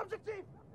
Objective!